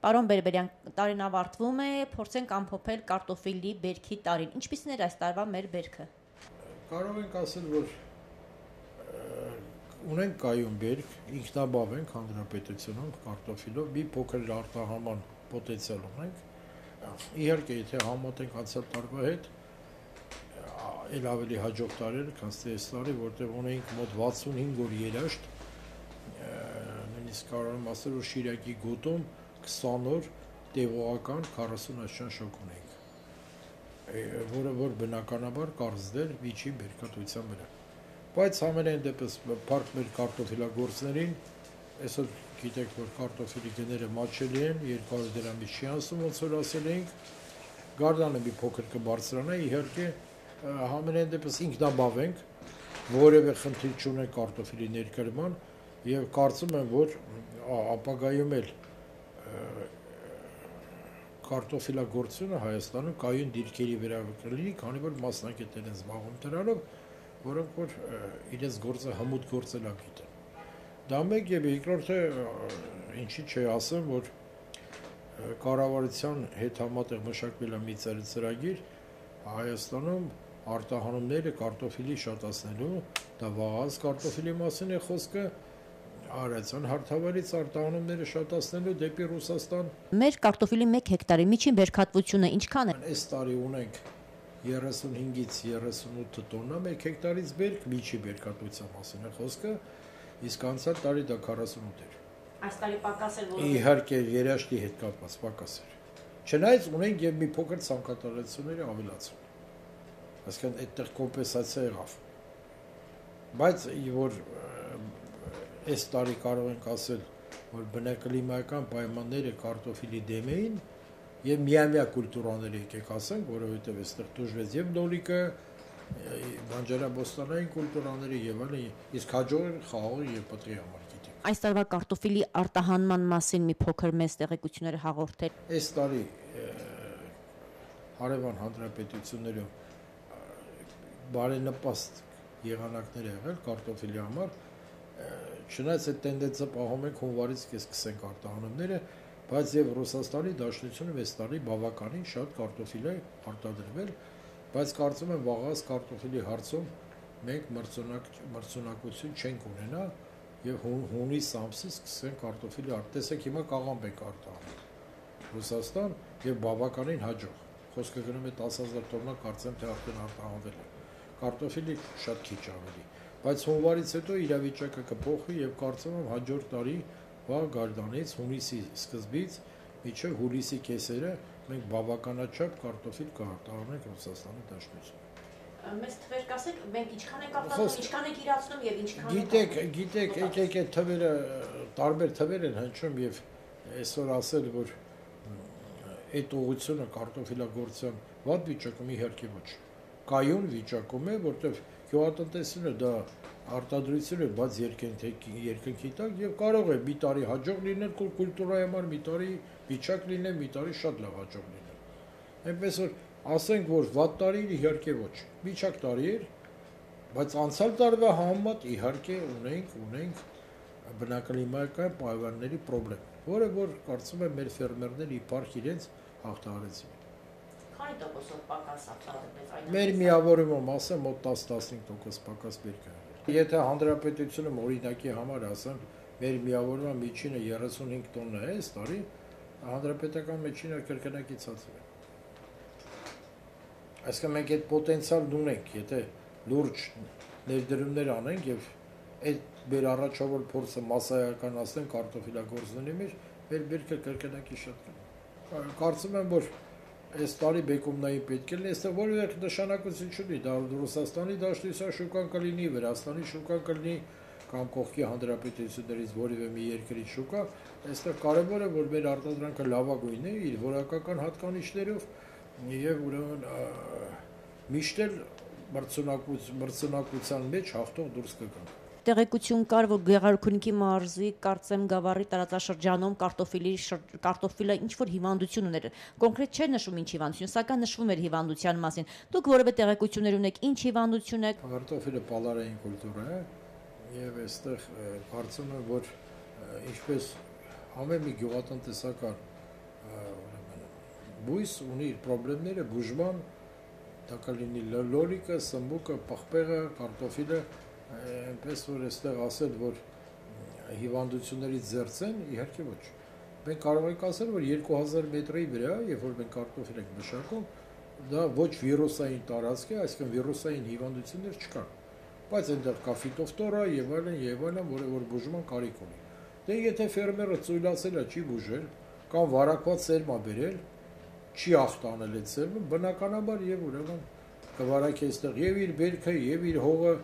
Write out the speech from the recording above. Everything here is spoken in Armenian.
Պարոն Բերբերյան, տարին ավարտվում է, փորձենք ամփոփել կարտոֆիլի բերքի տարին։ Ինչպիսին էր այս տարվա մեր բերքը։ Կարող ենք ասել, որ ունենք կայուն բերք, ինքնաբավ ենք հանրապետությունում կարտոֆիլով, մի փոքր արտահանման պոտենցիալ ունենք։ Իհարկե, եթե համատենք անցյալ տարվա հետ, ել ավելի հաջող տարերը, քան այս տարի, որտեղ ունեինք մոտ 65 օր երաշտ, նույնիսկ կարող եմ ասել, որ Շիրակի գոտում 20 օր տևողական 40 աչքան շոկ ունենք որը որ բնականաբար կարծդեր միջին բերքատվության վրա բայց համենայն դեպս парք մեր կարտոֆիլագործներին այսօր գիտեք որ կարտոֆիլի գները մաչելի են 200 դրամի չի անցնում ոնց որ ասել էինք գարդանը մի փոքր կբարձրանա իհարկե համենայն դեպս ինքնաբավենք որևէ խնդիր չունեն կարտոֆիլի ներկրման եւ կարծում եմ որ ապագայում էլ կարտոֆիլագործությունը Հայաստանում կայուն դիրքերի կլինի, քանի որ մասնակիցներ են զբաղվում դրանով, որոնք որ իրենց գործը հմուտ գործելա գիտեն։ Դա մեկ եւ երկրորդը ինչի՞ չի ասեմ, որ կառավարության հետ համատեղ մշակվել է մի ծրագիր Հայաստանում արտահանումները կարտոֆիլի շատացնելու, դա վաղած կարտոֆիլի մասին է խոսքը, Արարատյան հարթավարից արտահանումները շատացնելու դեպի Ռուսաստան։ Մեր կարտոֆիլի 1 հեկտարի միջին բերքատվությունը ինչքան է։ Այս տարի ունենք 35-ից 38 տոննա 1 հեկտարից բերք, միջի բերքատվության մասին է խոսքը, իսկ անցյալ տարի դա 48 էր։ Այս տարի պակաս էր, որ Իհարկե երաշտի հետ կապված պակաս էր։ Չնայած ունենք եւ մի փոքր ցանկատարությունների ավելացում։ Այսինքն այդտեղ կոմպենսացիա եղավ։ Բայց որ այս տարի կարող ենք ասել, որ բնակլիմայական պայմանները կարտոֆիլի դեմ էին եւ միամյա կուլտուրաների եկեք ասենք, որովհետեւ այստեղ դժվեց եւ նոլիկը բանջարաբոստանային կուլտուրաների եւ այլն, իսկ հաջողը խաղողի եւ պտղի համար գիտեք։ Այս տարվա կարտոֆիլի արտահանման մասին մի փոքր մեծ տեղեկություններ հաղորդել։ Այս տարի հարևան հանրապետություններում բարենպաստ եղանակներ եղել կարտոֆիլի համար Չնայած այդ տենդենսը պահում ենք հունվարից կսկսենք արտահանումները, բայց եւ Ռուսաստանի Դաշնությունը այս տարի բավականին շատ կարտոֆիլ է արտադրվել, բայց կարծում եմ վաղած կարտոֆիլի հարցում մենք մրցունակ մրցունակություն չենք ունենա եւ հունիս ամսից սկսենք կարտոֆիլի արտեսեք հիմա կաղամբ ենք արտահանում Ռուսաստան եւ բավականին հաջող խոսքը գնում է 10000 տոննա կարծեմ թե արդեն արտահանվել է կարտոֆիլի շատ քիչ ավելի բայց հունվարից հետո իրավիճակը կփոխվի եւ կարծում եմ հաջորդ տարի վաղ գարդանից հունիսի սկզբից միջև հուլիսի կեսերը մենք բավականաչափ կարտոֆիլ կարտահանենք Ռուսաստանի Դաշնությունում մեծ թվեր կասեք, մենք ինչքան ենք արտադրում, ինչքան ենք իրացնում եւ ինչքան Գիտեք, գիտեք, եկեք այդ թվերը տարբեր թվեր են հնչում եւ այսօր ասել որ այդ ուղությունը կարտոֆիլագործության վատ վիճակում իհարկե ոչ։ Կայուն վիճակում է, որտեղ գյուղատնտեսությունը դա արտադրություն է բաց երկնքի երկնքի տակ եւ կարող է մի տարի հաջող լինել կուլտուրայի համար, մի տարի վիճակ լինել, մի տարի շատ լավ հաջող լինել։ Այնպես որ ասենք որ վատ տարի իհարկե ոչ։ Միջակ տարի էր, բայց անցյալ տարվա համեմատ իհարկե ունենք ունենք բնակլիմայական պայմանների խնդրեմ, որը որ կարծում եմ մեր ֆերմերները իբարք իրենց հաղթահարեցին։ Քանի տոկոսով պակաս արտադրվեց այն։ Մեր միավորումով ասեմ մոտ 10-15% պակաս բերք է Եթե հանրապետությունում օրինակի համար ասեմ, մեր միավորումը միջինը 35 տոննա է այս տարի, հանրապետական միջինը կրկնակի ցածր է։ Այսինքն մենք այդ պոտենցիալն ունենք, եթե լուրջ ներդրումներ անենք եւ այդ մեր առաջավոր փորձը massայականացնենք կարտոֆիլագործների մեջ, մեր բերքը կրկնակի շատ կլինի։ Կարծում եմ, որ այս տարի բեկումնային պետք է լինի, այստեղ որևէ նշանակություն չունի, դա Ռուսաստանի դաշտության շուկան կլինի, Վրաստանի շուկան կլինի, կամ կողքի հանրապետություններից որևէ մի երկրի շուկա, այստեղ կարևորը որ մեր արտադրանքը լավագույնն է իր որակական հատկանիշներով եւ ուրեմն միշտ էլ մրցունակության մեջ հաղթող դուրս կգանք տեղեկություն կար, որ Գեղարքունիքի մարզի կարծեմ գավառի տարածաշրջանում կարտոֆիլի կարտոֆիլը ինչ որ հիվանդություն ուներ։ Կոնկրետ չէր նշում ինչ հիվանդություն, սակայն նշվում էր հիվանդության մասին։ Դուք որևէ տեղեկություններ ունեք, ինչ հիվանդություն է։ Կարտոֆիլը պալարային կուլտուրա է եւ այստեղ կարծում եմ, որ ինչպես ամեն մի գյուղատնտեսական բույս ունի իր խնդիրները բուժման, դա կլինի լոլիկը, սմբուկը, պղպեղը, կարտոֆիլը, այնպես որ այստեղ ասել, որ հիվանդություններից զերծեն, իհարկե ոչ։ Մենք կարող ենք ասել, որ 2000 մետրի վրա, երբ որ մենք կարտոֆիլ ենք մշակում, դա ոչ վիրուսային տարածք է, այսինքն վիրուսային հիվանդություններ չկան։ Բայց այնտեղ կա ֆիտոֆտորա եւ այլն եւ այլն, որը որ բուժման կարիք ունի։ Դե եթե ֆերմերը ծույլացել է, չի բուժել, կամ վարակված սերմա բերել, չի ախտանել այդ սերմը, բնականաբար եւ ուրեմն կվարակի այստեղ եւ իր բերքը եւ իր հողը